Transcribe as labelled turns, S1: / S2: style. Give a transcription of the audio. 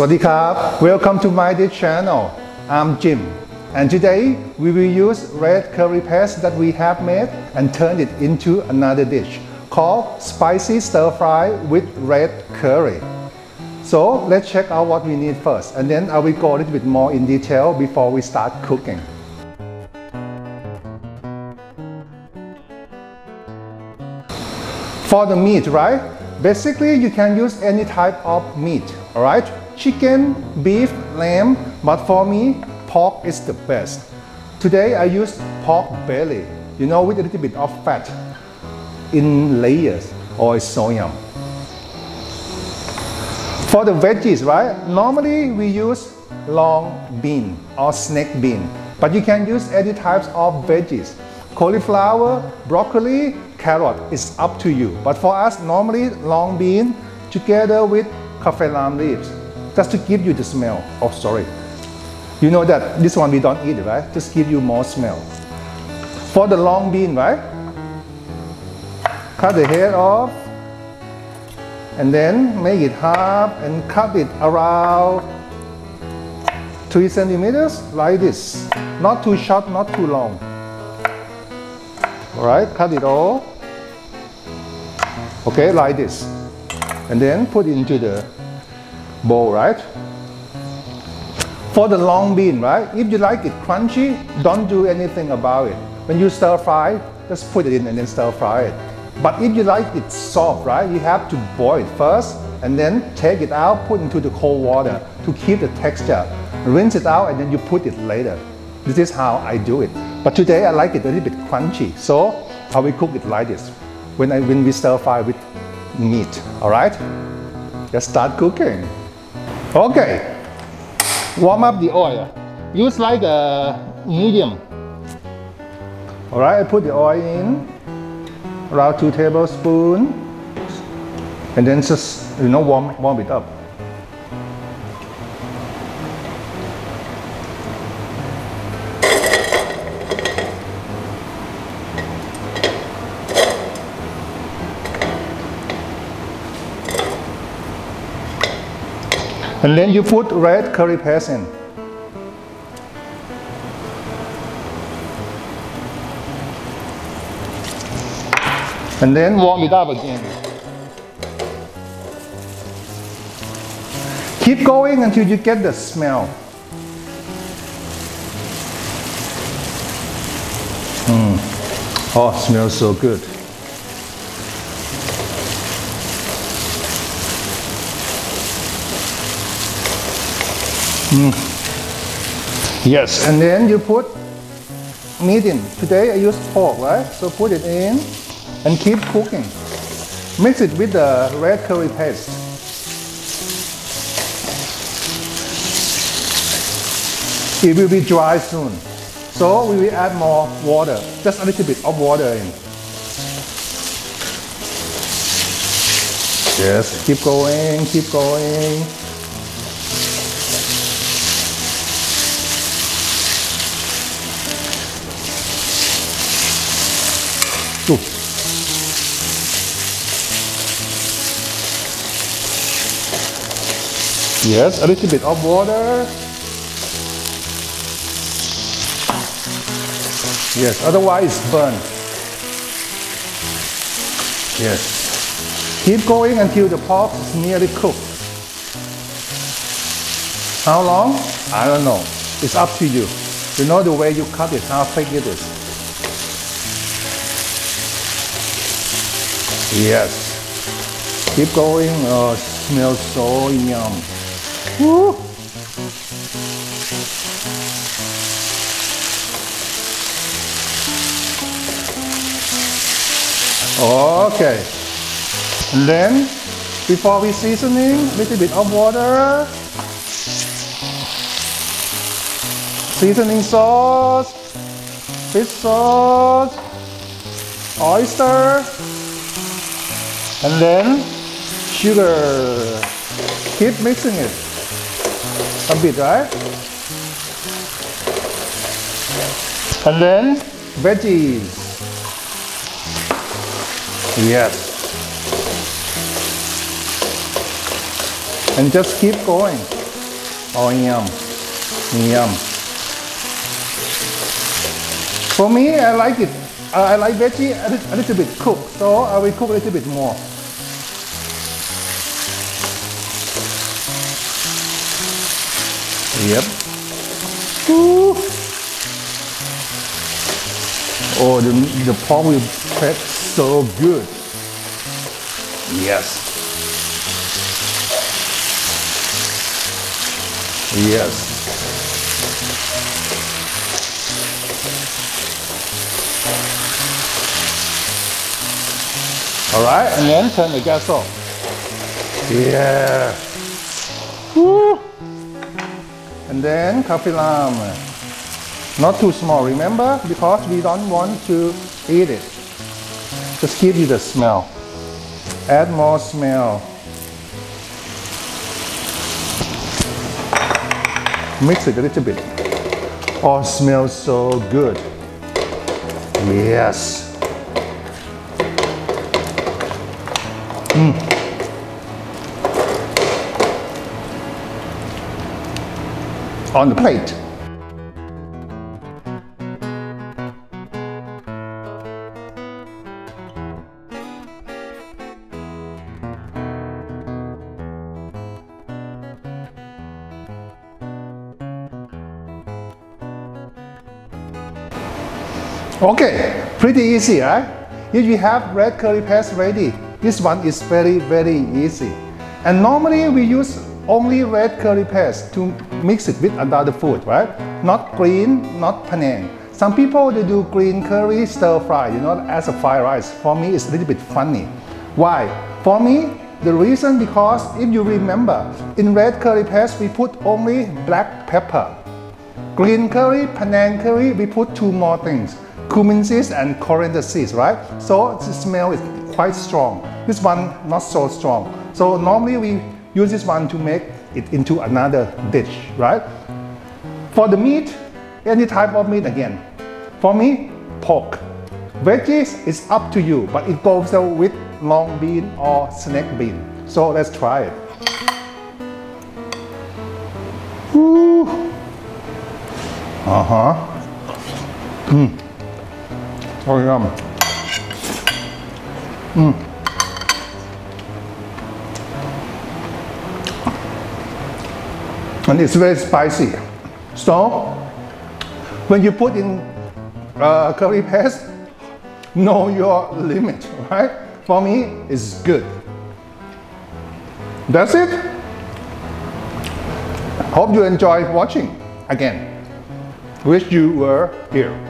S1: Sawasdee welcome to my channel. I'm Jim and today we will use red curry paste that we have made and turn it into another dish called spicy stir fry with red curry. So let's check out what we need first and then I will go a little bit more in detail before we start cooking. For the meat, right? Basically, you can use any type of meat, alright? Chicken, beef, lamb, but for me, pork is the best. Today I use pork belly, you know, with a little bit of fat in layers, or it's so yum. For the veggies, right? Normally we use long bean or snake bean, but you can use any types of veggies. Cauliflower, broccoli, carrot it's up to you. But for us, normally long bean together with kaffir lime leaves, just to give you the smell. Oh, sorry. You know that this one we don't eat, right? Just give you more smell. For the long bean, right? Cut the head off and then make it half and cut it around 3 centimeters like this. Not too short, not too long. Alright, cut it all. Okay, like this. And then put into the bowl, right? For the long bean, right? If you like it crunchy, don't do anything about it. When you stir fry, just put it in and then stir fry it. But if you like it soft, right, you have to boil it first and then take it out, put into the cold water to keep the texture. Rinse it out and then you put it later. This is how I do it. But today I like it a little bit crunchy, so I will cook it like this when, I, when we stir fry with meat, all right? Let's start cooking. Okay, warm up the oil. Use like a medium. All right, I put the oil in, around two tablespoons, and then just, you know, warm, warm it up. And then you put red curry paste in. And then warm it up again. Keep going until you get the smell. Mm. Oh, smells so good. Mm. Yes, and then you put meat in. Today I use pork, right? So put it in and keep cooking. Mix it with the red curry paste. It will be dry soon. So we will add more water, just a little bit of water in. Yes, keep going, keep going. Yes, a little bit of water. Yes, otherwise burn. Yes. Keep going until the pork is nearly cooked. How long? I don't know. It's up to you. You know the way you cut it, how thick it is. Yes. Keep going. Uh, oh, smells so yum. Woo. Okay. And then, before we seasoning, little bit of water. Seasoning sauce, fish sauce, oyster, and then sugar. Keep mixing it a bit, right? And then veggies. Yes. And just keep going. Oh, yum. Yum. For me, I like it. Uh, I like veggie a, li- a little bit cooked, so I will cook a little bit more. Yep. Ooh. Oh, the, the pork will prep so good. Yes. Yes. All right, and then turn the gas off. Yeah. Woo. And then kaffir lime. Not too small, remember? Because we don't want to eat it. Just give you the smell. Add more smell. Mix it a little bit. Oh, smells so good. Yes. Mm. On the plate. Okay, pretty easy, right? If you have red curry paste ready, this one is very, very easy. And normally we use only red curry paste to mix it with another food, right? Not green, not Penang. Some people they do green curry stir fry, you know, as a fried rice. For me, it's a little bit funny. Why? For me, the reason because if you remember, in red curry paste we put only black pepper. Green curry, Penang curry, we put two more things. Cumin seeds and coriander seeds, right? So the smell is quite strong. This one not so strong. So normally we use this one to make it into another dish, right? For the meat, any type of meat again. For me, pork. Veggies is up to you, but it goes with long bean or snake bean. So let's try it. Uh-huh. Mm. Oh yum. Mm. And it's very spicy. So when you put in uh, curry paste, know your limit, right? For me, it's good. That's it. Hope you enjoy watching again. Wish you were here.